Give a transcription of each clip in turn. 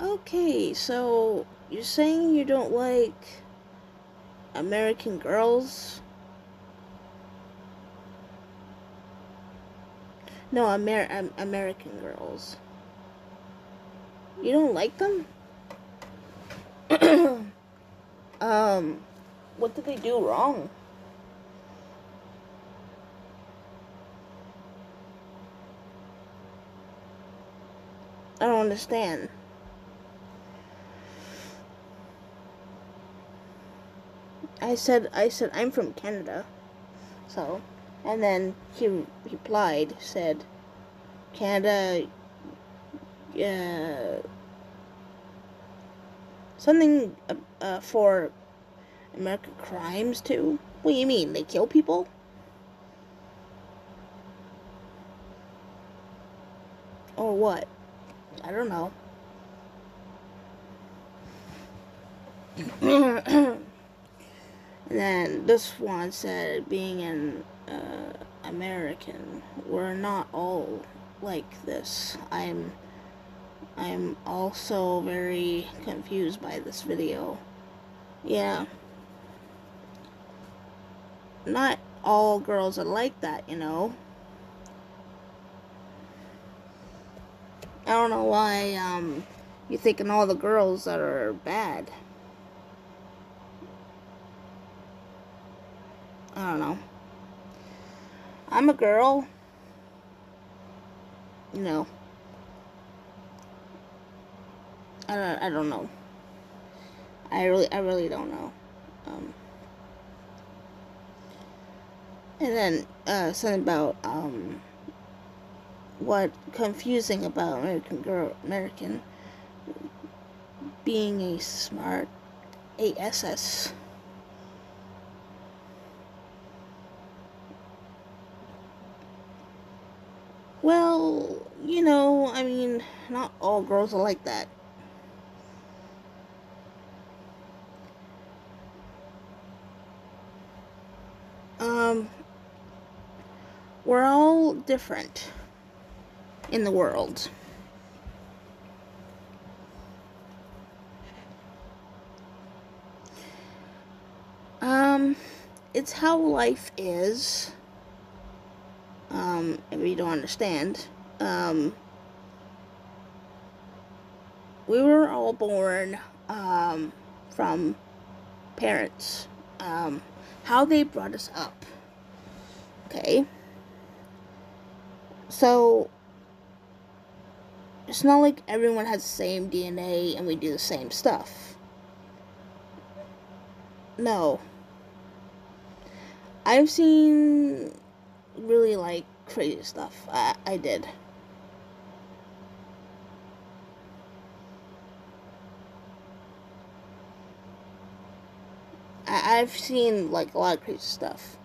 Okay, so you're saying you don't like American girls? No, Amer- um, American girls. You don't like them? um, what did they do wrong? I don't understand. I said I said I'm from Canada. So, and then he replied said Canada uh, something uh, uh, for American crimes too. What do you mean? They kill people? Or what? I don't know. and then this one said, being an uh, American, we're not all like this. I'm I'm also very confused by this video. Yeah. Not all girls are like that, you know. I don't know why um, you're thinking all the girls that are bad. I don't know. I'm a girl. You know. I don't, I don't know. I really, I really don't know. Um, and then uh, something about um, what confusing about American girl, American being a smart ASS. Well, you know, I mean, not all girls are like that. Um, we're all different in the world. Um, it's how life is. Um, if you don't understand, um, we were all born, um, from parents, um, how they brought us up. Okay? So, it's not like everyone has the same DNA and we do the same stuff. No. I've seen really like crazy stuff. I, I did. I, I've seen like a lot of crazy stuff.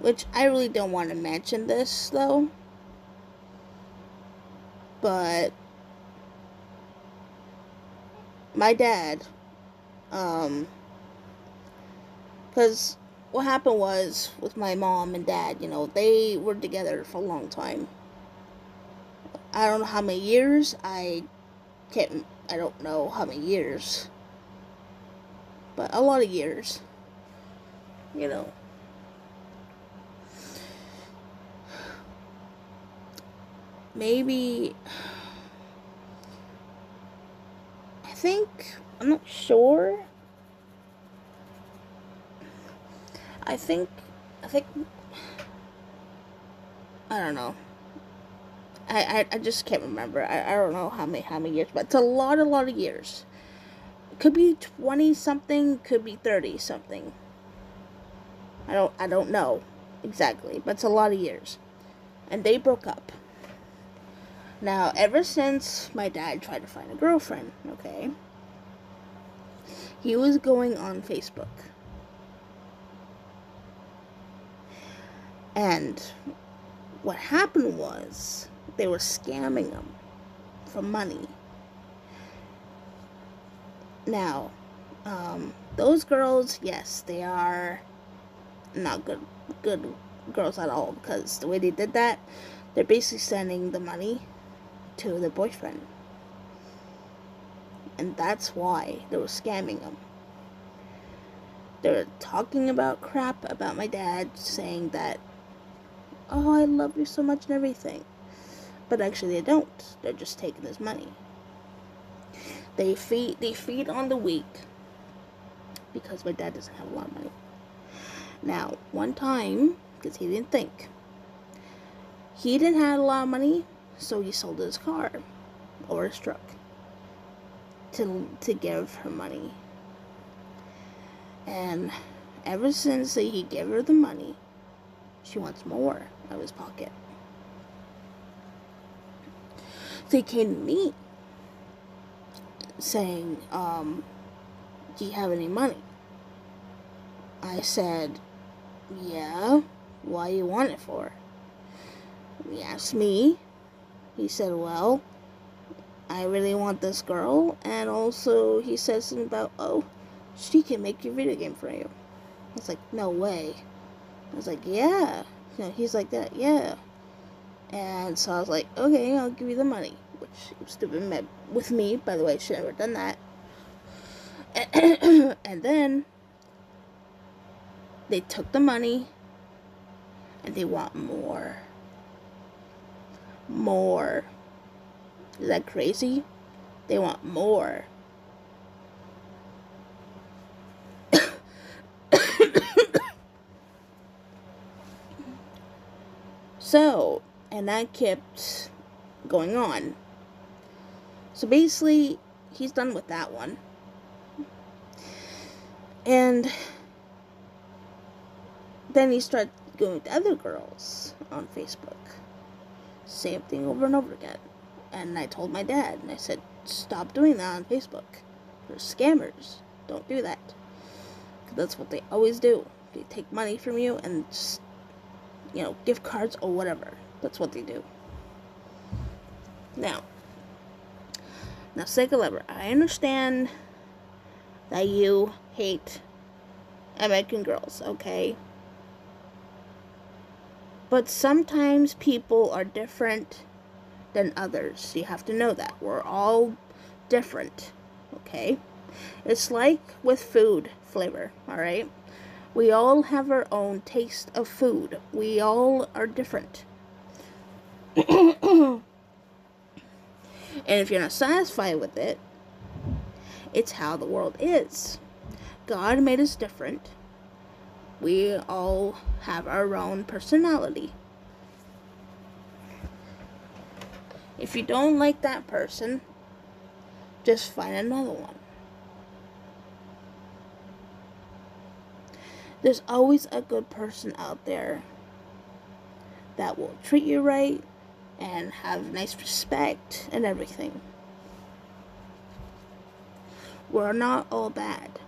Which I really don't want to mention this though. But my dad, um, because what happened was with my mom and dad, you know, they were together for a long time. I don't know how many years. I can't. I don't know how many years. But a lot of years. You know. Maybe. I think. I'm not sure. I think. I think. I don't know. I, I, I just can't remember. I, I don't know how many how many years, but it's a lot a lot of years. Could be twenty something, could be thirty something. I don't I don't know exactly, but it's a lot of years. And they broke up. Now, ever since my dad tried to find a girlfriend, okay, he was going on Facebook. And what happened was they were scamming him for money. Now, um, those girls, yes, they are not good good girls at all because the way they did that, they're basically sending the money to the boyfriend. And that's why they were scamming him. They were talking about crap about my dad, saying that, oh, I love you so much and everything. But actually, they don't. They're just taking his money. They feed they feed on the weak because my dad doesn't have a lot of money. Now, one time, because he didn't think, he didn't have a lot of money, so he sold his car or his truck to to give her money. And ever since he gave her the money, she wants more out of his pocket. He came to me saying, um, Do you have any money? I said, Yeah. Why you want it for? He asked me. He said, Well, I really want this girl. And also, he said something about, Oh, she can make your video game for you. I was like, No way. I was like, Yeah. You know, he's like that, yeah. And so I was like, Okay, I'll give you the money. Which was stupid with me, by the way, should never done that. and then they took the money and they want more. More. Is that crazy? They want more. so, and that kept going on. So basically, he's done with that one. And then he started going to other girls on Facebook. Same thing over and over again. And I told my dad, and I said, stop doing that on Facebook. They're scammers. Don't do that. That's what they always do. They take money from you and just, you know, gift cards or whatever. That's what they do. Now, now, Sega Lover, I understand that you hate American girls, okay? But sometimes people are different than others. You have to know that. We're all different, okay? It's like with food flavor, alright? We all have our own taste of food. We all are different. and if you're not satisfied with it, it's how the world is. God made us different we all have our own personality. If you don't like that person, just find another one. There's always a good person out there that will treat you right and have nice respect and everything. We're not all bad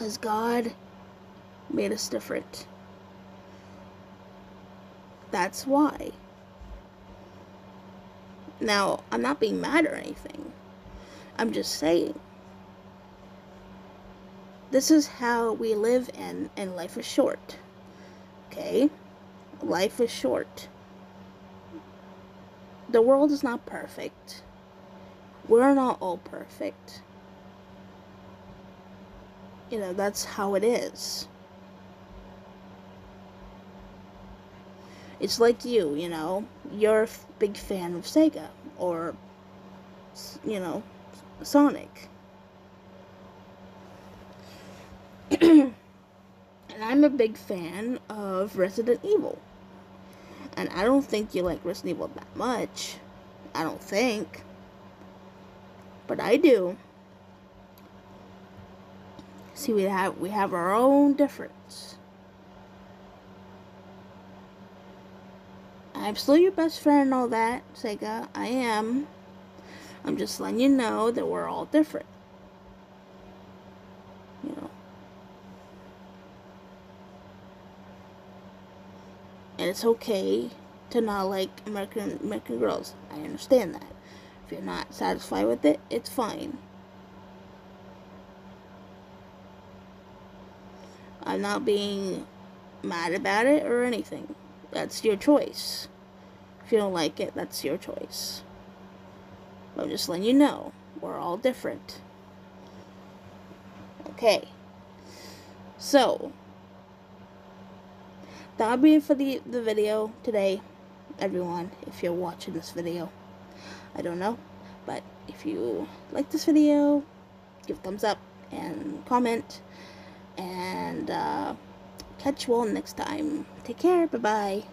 because God made us different. That's why. Now, I'm not being mad or anything. I'm just saying. This is how we live in, and life is short. Okay? Life is short. The world is not perfect. We're not all perfect you know, that's how it is. It's like you, you know, you're a big fan of Sega or, you know, Sonic. and I'm a big fan of Resident Evil. And I don't think you like Resident Evil that much. I don't think. But I do. See, we have we have our own difference. I'm still your best friend and all that, Sega. I am. I'm just letting you know that we're all different. You know. And it's okay to not like American American girls. I understand that. If you're not satisfied with it, it's fine. I'm not being mad about it or anything. That's your choice. If you don't like it, that's your choice. I'm just letting you know. We're all different. Okay. So, that'll be it for the, the video today, everyone, if you're watching this video. I don't know, but if you like this video, give a thumbs up and comment, and uh, catch you all next time. Take care, bye-bye.